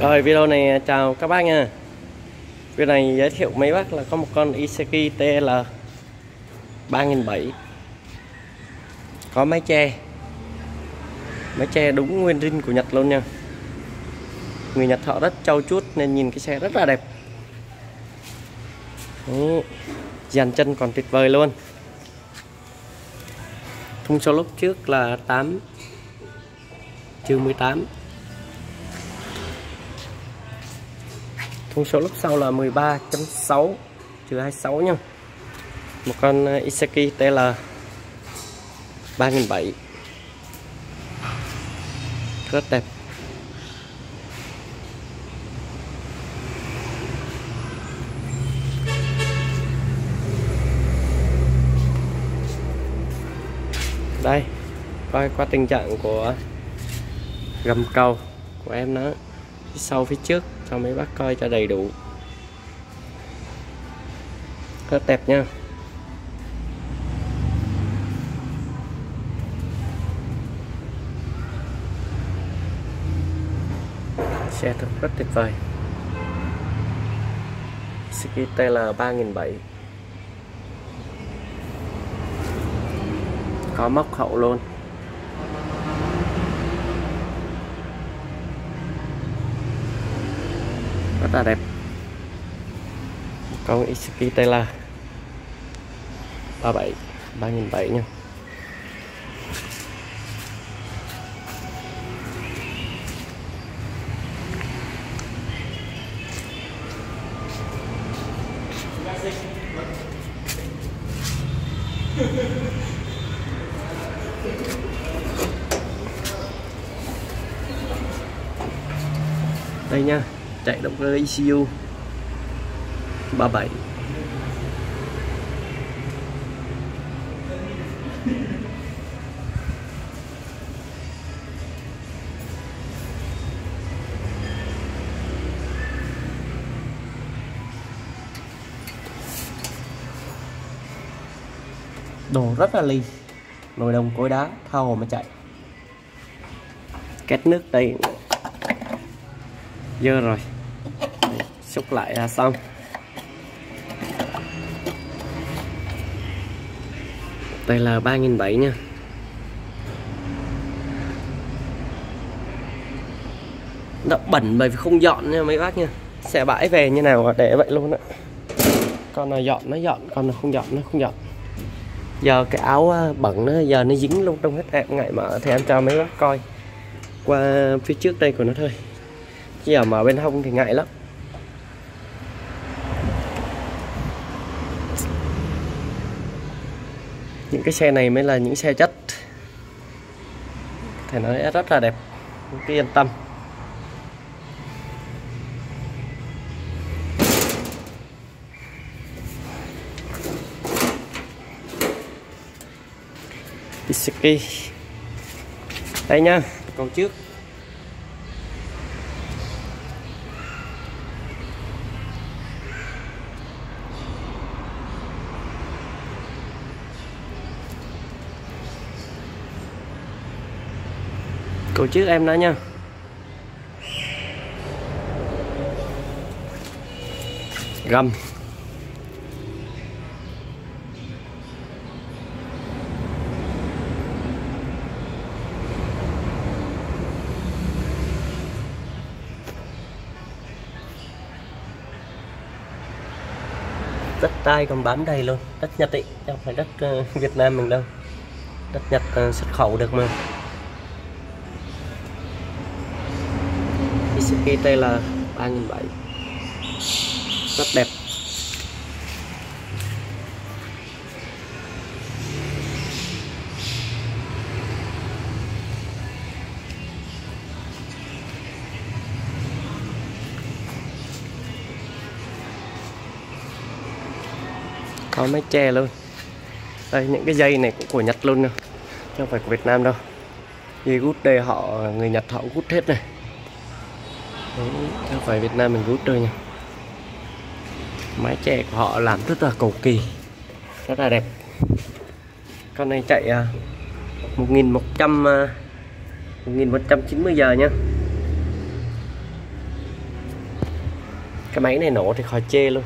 Rồi, video này à, chào các bác nha. Video này giới thiệu mấy bác là có một con Iseki TL 3007 Có mái che. Mái che đúng nguyên zin của Nhật luôn nha. Người Nhật họ rất trau chuốt nên nhìn cái xe rất là đẹp. Đấy. Dàn chân còn tuyệt vời luôn. Thông số lúc trước là 8 Chương 18 Thông số lúc sau là 13.6 Trừ 26 nha. Một con ờ, Isaki TL 3007 Rất đẹp. Đây, coi qua tình trạng của gầm cầu của em nữa phía sau, phía trước, cho mấy bác coi cho đầy đủ. Rất đẹp nha. Xe thật rất tuyệt vời. Suzuki TL 3007 có móc hậu luôn. Rất là đẹp. Con Isuki Taylor. 37 3007 nha. Đây nha chạy động cơ ECU 37 đồ rất là ly nồi đồng cối đá thao hồ mà chạy. Két nước đây dơ rồi xúc lại là xong. Đây là 3.700 nha. Nó bẩn bởi vì không dọn nha mấy bác nha. Xe bãi về như nào để vậy luôn á. Con nào dọn, nó dọn, con nào không dọn, nó không dọn. Giờ cái áo à, bẩn nó giờ nó dính luôn trong hết em ngại mở thì em cho mấy bác coi. Qua phía trước đây của nó thôi. Chứ giờ mở bên hông thì ngại lắm. Những cái xe này mới là những xe chất. Thể nói rất là đẹp. Cứ yên tâm. Isuki đây nha còn trước. Cầu trước em đó nha. Gầm đất tay còn bám đầy luôn. Đất nhật ý không phải đất uh, việt nam mình đâu. Đất nhật uh, xuất khẩu được mà. Mitsubishi đây là 3007 rất đẹp. Có máy che luôn. Đây, những cái dây này cũng của Nhật luôn nè. Chứ không phải của Việt Nam đâu. Dây gút đây họ, người Nhật họ gút hết này. Đấy, không phải Việt Nam mình rút chơi nha máy chè của họ làm rất là cầu kỳ rất là đẹp. Con này chạy à, 1100 1190 à, giờ nha cái máy này nổ thì khỏi chê luôn.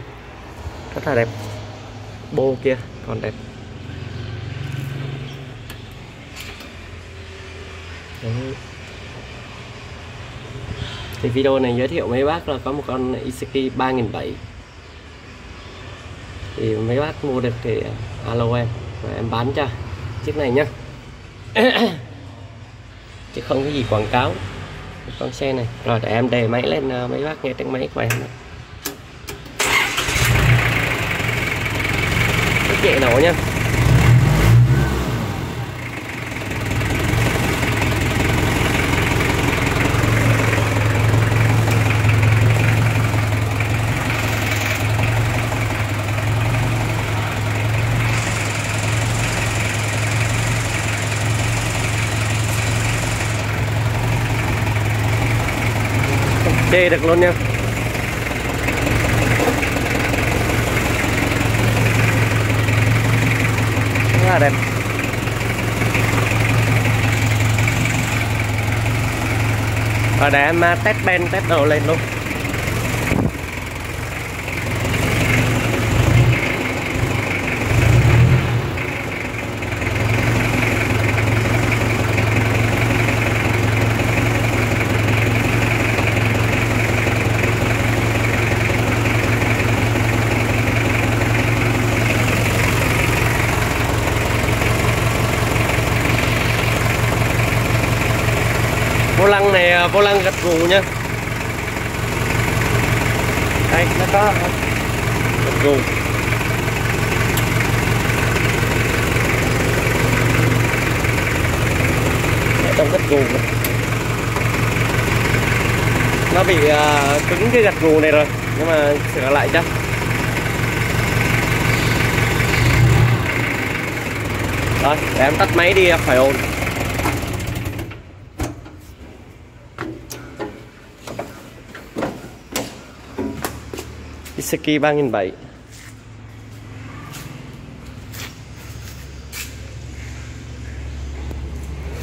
Rất là đẹp. Bô kia còn đẹp. Đấy thì video này giới thiệu mấy bác là có một con Isaki 3007 thì mấy bác mua được thì à, alo em, và em bán cho chiếc này nhá. Chứ không có gì quảng cáo. Con xe này. Rồi, để em đề máy lên à, mấy bác nghe tiếng máy của em. Cái dễ nổ nhá. Chê được luôn nha. Rất là đẹp. Và để em test ben, test đồ lên luôn vô lăng này à, vô lăng gật gù nha. Đây nó có gật gù. Trong gật gù này. nó bị uh, cứng cái gật gù này rồi nhưng mà sửa lại cho. Rồi để em tắt máy đi khỏi ồn. Isaki 3007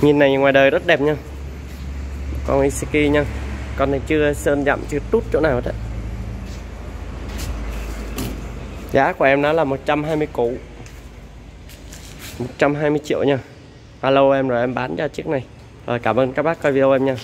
Nhìn này ngoài đời rất đẹp nha. Con Isaki nha. Con này chưa sơn dặm chưa tút chỗ nào hết Giá của em nó là 120 củ. 120 triệu nha. Alo em rồi, em bán cho chiếc này. Rồi, cảm ơn các bác coi video em nha.